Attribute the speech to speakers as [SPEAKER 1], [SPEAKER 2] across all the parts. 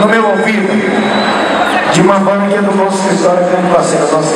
[SPEAKER 1] no meu ouvido de uma banda que é do nosso escritório que eu não passei, a nossa gravadora Maria Filhos.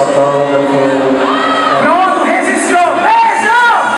[SPEAKER 1] Só tão